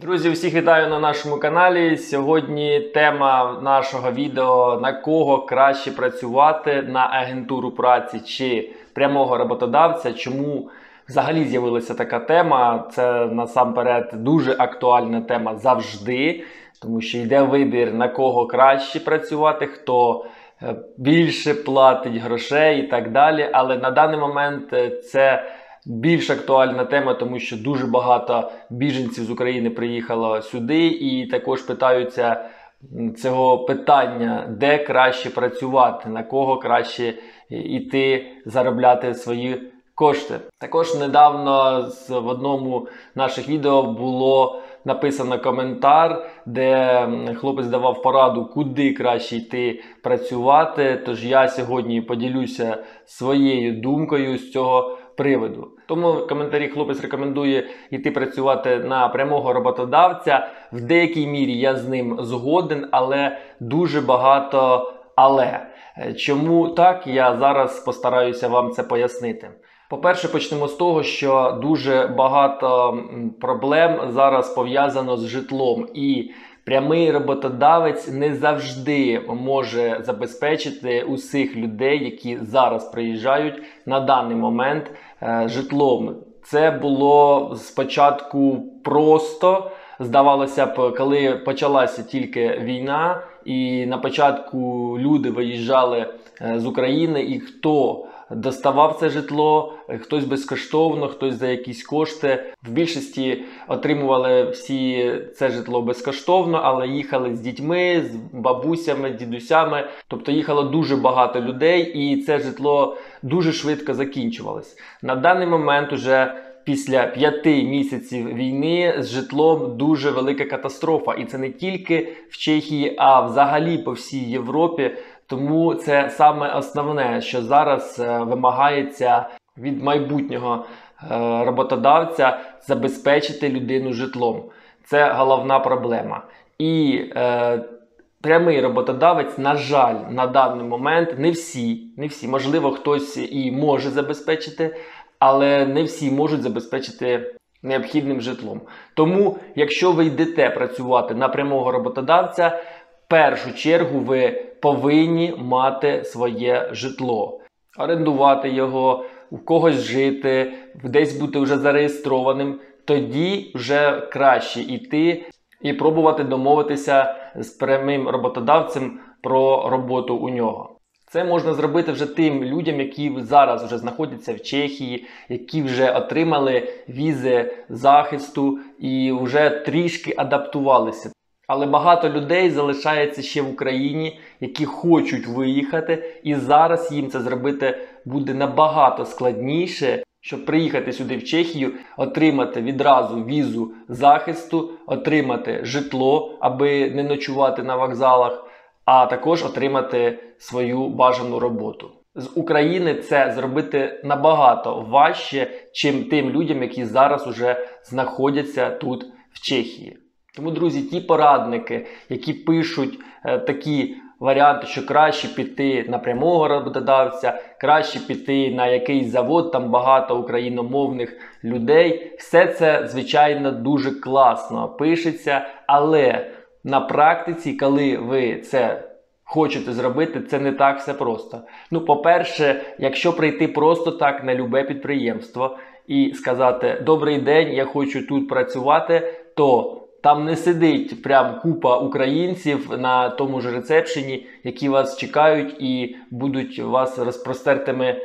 Друзі, всіх вітаю на нашому каналі. Сьогодні тема нашого відео на кого краще працювати на агентуру праці чи прямого роботодавця. Чому взагалі з'явилася така тема? Це насамперед дуже актуальна тема завжди, тому що йде вибір на кого краще працювати, хто е, більше платить грошей і так далі. Але на даний момент е, це більш актуальна тема, тому що дуже багато біженців з України приїхало сюди і також питаються цього питання, де краще працювати, на кого краще йти заробляти свої кошти. Також недавно в одному з наших відео було написано коментар, де хлопець давав пораду, куди краще йти працювати. Тож я сьогодні поділюся своєю думкою з цього приводу. Тому в коментарі хлопець рекомендує йти працювати на прямого роботодавця. В деякій мірі я з ним згоден, але дуже багато але. Е, Чому так, я зараз постараюся вам це пояснити. По-перше, почнемо з того, що дуже багато проблем зараз пов'язано з житлом, і прямий роботодавець не завжди може забезпечити усіх людей, які зараз приїжджають на даний момент житлом. Це було спочатку просто. Здавалося б, коли почалася тільки війна, і на початку люди виїжджали е, з України, і хто доставав це житло, е, хтось безкоштовно, хтось за якісь кошти. В більшості отримували всі це житло безкоштовно, але їхали з дітьми, з бабусями, дідусями. Тобто їхало дуже багато людей, і це житло дуже швидко закінчувалось. На даний момент уже. Після п'яти місяців війни з житлом дуже велика катастрофа, і це не тільки в Чехії, а взагалі по всій Європі. Тому це саме основне, що зараз е, вимагається від майбутнього е, роботодавця забезпечити людину житлом. Це головна проблема. І е, прямий роботодавець, на жаль, на даний момент не всі, не всі, можливо, хтось і може забезпечити, але не всі можуть забезпечити необхідним житлом. Тому, якщо ви йдете працювати на прямого роботодавця, в першу чергу ви повинні мати своє житло, орендувати його, у когось жити, десь бути вже зареєстрованим. Тоді вже краще йти і пробувати домовитися з прямим роботодавцем про роботу у нього. Це можна зробити вже тим людям, які зараз вже знаходяться в Чехії, які вже отримали візи захисту і вже трішки адаптувалися. Але багато людей залишається ще в Україні, які хочуть виїхати, і зараз їм це зробити буде набагато складніше, щоб приїхати сюди в Чехію, отримати відразу візу захисту, отримати житло, аби не ночувати на вокзалах, а також отримати свою бажану роботу. З України це зробити набагато важче, чим тим людям, які зараз уже знаходяться тут в Чехії. Тому, друзі, ті порадники, які пишуть е, такі варіанти, що краще піти на прямого роботодавця, краще піти на якийсь завод, там багато україномовних людей, все це, звичайно, дуже класно пишеться, але на практиці, коли ви це хочете зробити, це не так все просто. Ну, по-перше, якщо прийти просто так на любе підприємство і сказати Добрий день, я хочу тут працювати, то там не сидить прям купа українців на тому ж рецепшені, які вас чекають і будуть вас розпростертими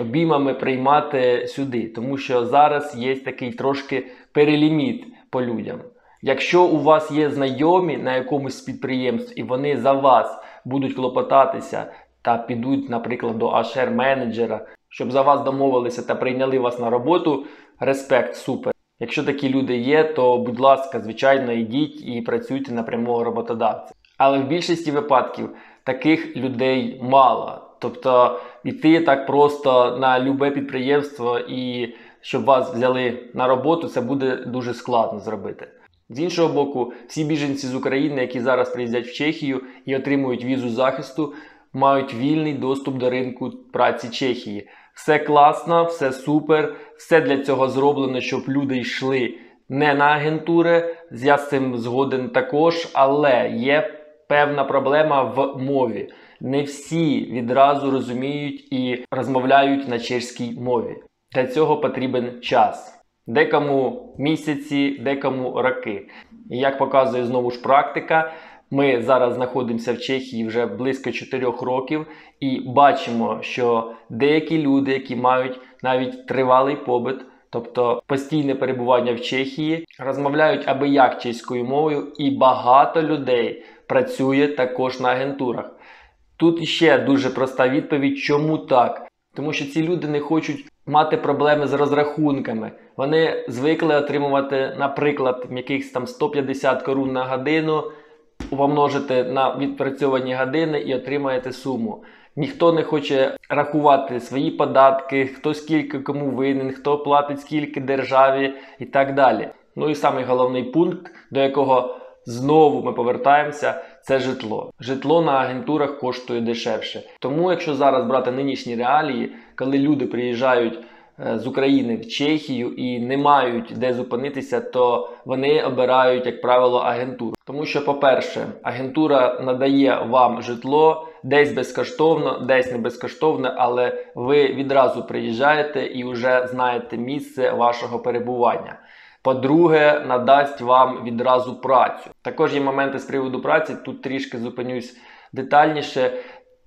обіймами приймати сюди. Тому що зараз є такий трошки переліміт по людям. Якщо у вас є знайомі на якомусь підприємстві і вони за вас будуть клопотатися та підуть, наприклад, до HR-менеджера, щоб за вас домовилися та прийняли вас на роботу, респект, супер. Якщо такі люди є, то будь ласка, звичайно, йдіть і працюйте на прямого роботодавця. Але в більшості випадків таких людей мало. Тобто йти так просто на любе підприємство і щоб вас взяли на роботу, це буде дуже складно зробити. З іншого боку, всі біженці з України, які зараз приїздять в Чехію і отримують візу захисту, мають вільний доступ до ринку праці Чехії. Все класно, все супер, все для цього зроблено, щоб люди йшли не на агентури. Я з цим згоден також, але є певна проблема в мові. Не всі відразу розуміють і розмовляють на чеській мові. Для цього потрібен час. Декому місяці, декому роки. І як показує знову ж практика, ми зараз знаходимося в Чехії вже близько 4 років і бачимо, що деякі люди, які мають навіть тривалий побит, тобто постійне перебування в Чехії, розмовляють аби як чеською мовою, і багато людей працює також на агентурах. Тут ще дуже проста відповідь, чому так? Тому що ці люди не хочуть мати проблеми з розрахунками. Вони звикли отримувати, наприклад, якихось там 150 корун на годину, помножити на відпрацьовані години і отримаєте суму. Ніхто не хоче рахувати свої податки, хто скільки кому винен, хто платить скільки державі і так далі. Ну і самий головний пункт, до якого знову ми повертаємося, це житло. Житло на агентурах коштує дешевше. Тому, якщо зараз брати нинішні реалії, коли люди приїжджають з України в Чехію і не мають де зупинитися, то вони обирають, як правило, агентуру. Тому що, по-перше, агентура надає вам житло десь безкоштовно, десь не безкоштовно, але ви відразу приїжджаєте і вже знаєте місце вашого перебування. По-друге, надасть вам відразу працю. Також є моменти з приводу праці, тут трішки зупинюсь детальніше.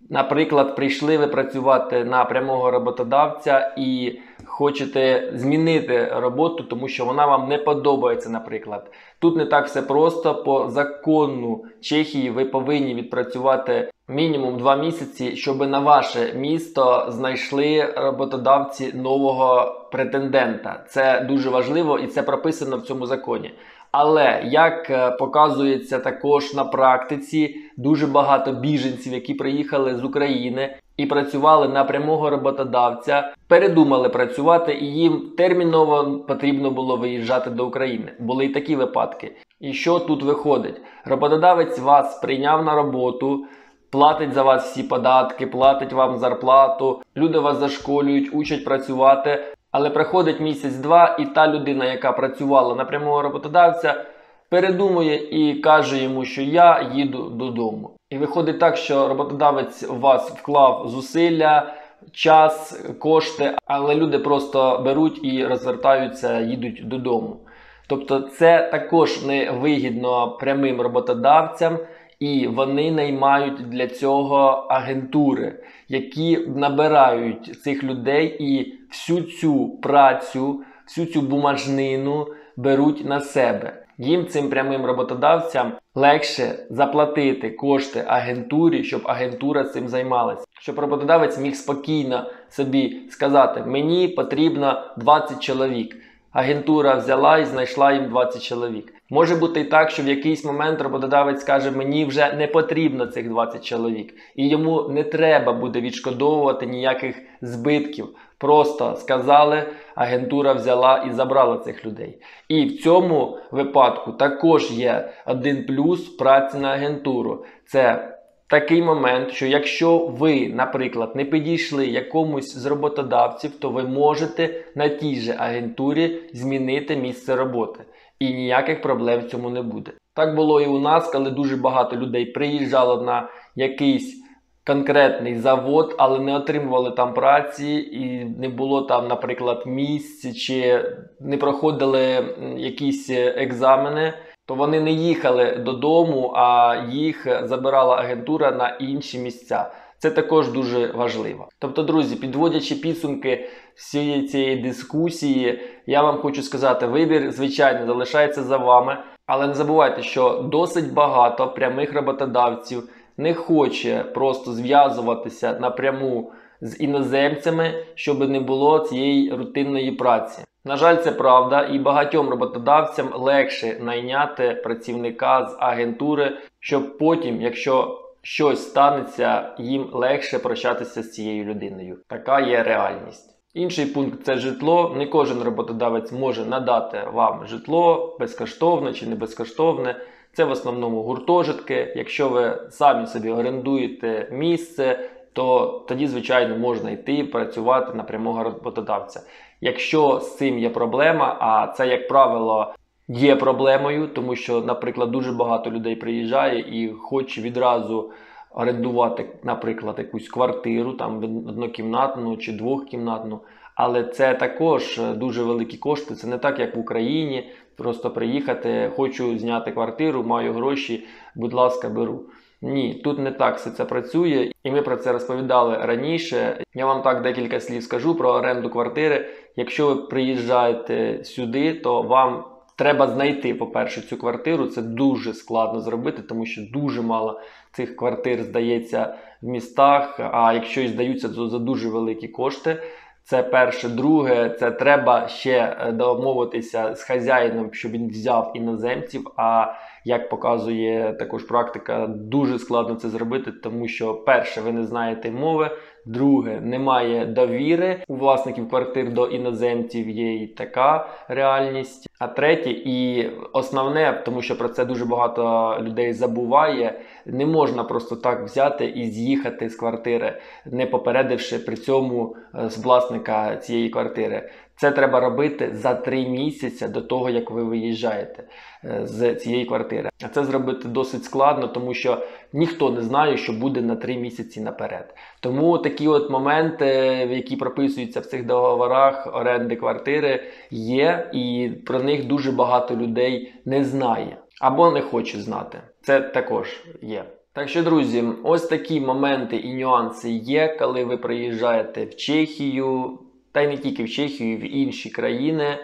Наприклад, прийшли ви працювати на прямого роботодавця і хочете змінити роботу, тому що вона вам не подобається, наприклад. Тут не так все просто. По закону Чехії ви повинні відпрацювати мінімум 2 місяці, щоб на ваше місто знайшли роботодавці нового претендента. Це дуже важливо і це прописано в цьому законі. Але як е, показується також на практиці, дуже багато біженців, які приїхали з України і працювали на прямого роботодавця, передумали працювати, і їм терміново потрібно було виїжджати до України. Були й такі випадки. І що тут виходить? Роботодавець вас прийняв на роботу. Платить за вас всі податки, платить вам зарплату, люди вас зашколюють, учать працювати. Але приходить місяць-два, і та людина, яка працювала на прямого роботодавця, передумує і каже йому, що я їду додому. І виходить так, що роботодавець у вас вклав зусилля, час, кошти, але люди просто беруть і розвертаються, їдуть додому. Тобто, це також не вигідно прямим роботодавцям. І вони наймають для цього агентури, які набирають цих людей і всю цю працю, всю цю бумажнину беруть на себе. Їм цим прямим роботодавцям легше заплатити кошти агентурі, щоб агентура цим займалася. Щоб роботодавець міг спокійно собі сказати: мені потрібно 20 чоловік. Агентура взяла і знайшла їм 20 чоловік. Може бути і так, що в якийсь момент роботодавець каже, мені вже не потрібно цих 20 чоловік, і йому не треба буде відшкодовувати ніяких збитків. Просто сказали, агентура взяла і забрала цих людей. І в цьому випадку також є один плюс праці на агентуру. Це такий момент, що якщо ви, наприклад, не підійшли якомусь з роботодавців, то ви можете на тій же агентурі змінити місце роботи. І ніяких проблем в цьому не буде. Так було і у нас, коли дуже багато людей приїжджало на якийсь конкретний завод, але не отримували там праці, і не було там, наприклад, місць чи не проходили якісь екзамени, то вони не їхали додому, а їх забирала агентура на інші місця. Це також дуже важливо. Тобто, друзі, підводячи підсумки всієї цієї дискусії, я вам хочу сказати, вибір, звичайно, залишається за вами, але не забувайте, що досить багато прямих роботодавців не хоче просто зв'язуватися напряму з іноземцями, щоб не було цієї рутинної праці. На жаль, це правда, і багатьом роботодавцям легше найняти працівника з агентури, щоб потім, якщо щось станеться, їм легше прощатися з цією людиною. Така є реальність. Інший пункт це житло. Не кожен роботодавець може надати вам житло безкоштовне чи не безкоштовне. Це в основному гуртожитки. Якщо ви самі собі орендуєте місце, то тоді, звичайно, можна йти працювати на прямого роботодавця. Якщо з цим є проблема, а це, як правило, є проблемою, тому що, наприклад, дуже багато людей приїжджає і хоче відразу орендувати, наприклад, якусь квартиру, там однокімнатну чи двохкімнатну. Але це також е, дуже великі кошти. Це не так, як в Україні. Просто приїхати, хочу зняти квартиру, маю гроші, будь ласка, беру. Ні, тут не так все це працює, і ми про це розповідали раніше. Я вам так декілька слів скажу про оренду квартири. Якщо ви приїжджаєте сюди, то вам треба знайти, по-перше, цю квартиру. Це дуже складно зробити, тому що дуже мало цих квартир здається в містах. А якщо і здаються, то за дуже великі кошти. Це перше, друге, це треба ще е, домовитися з хазяїном, щоб він взяв іноземців. А як показує також практика, дуже складно це зробити, тому що перше, ви не знаєте мови. Друге, немає довіри у власників квартир до іноземців. Є і така реальність. А третє, і основне, тому що про це дуже багато людей забуває. Не можна просто так взяти і з'їхати з квартири, не попередивши при цьому е, з власника цієї квартири. Це треба робити за три місяці до того, як ви виїжджаєте е, з цієї квартири. А це зробити досить складно, тому що ніхто не знає, що буде на три місяці наперед. Тому такі от моменти, які прописуються в цих договорах оренди квартири, є, і про них дуже багато людей не знає або не хоче знати. Це також є. Так що, друзі, ось такі моменти і нюанси є, коли ви приїжджаєте в Чехію, та й не тільки в Чехію, в інші країни.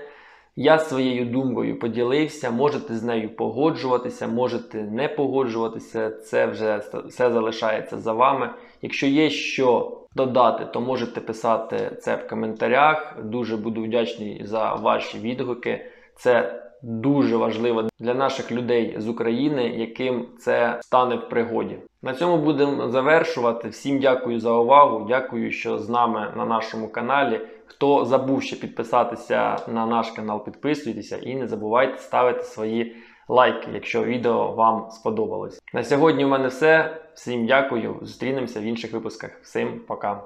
Я своєю думкою поділився, можете з нею погоджуватися, можете не погоджуватися, це вже все залишається за вами. Якщо є що додати, то можете писати це в коментарях. Дуже буду вдячний за ваші відгуки. Це дуже важливо для наших людей з України, яким це стане в пригоді. На цьому будемо завершувати. Всім дякую за увагу. Дякую, що з нами на нашому каналі. Хто забув ще підписатися на наш канал, підписуйтеся і не забувайте ставити свої лайки, якщо відео вам сподобалось. На сьогодні у мене все. Всім дякую. Зустрінемося в інших випусках. Всім пока.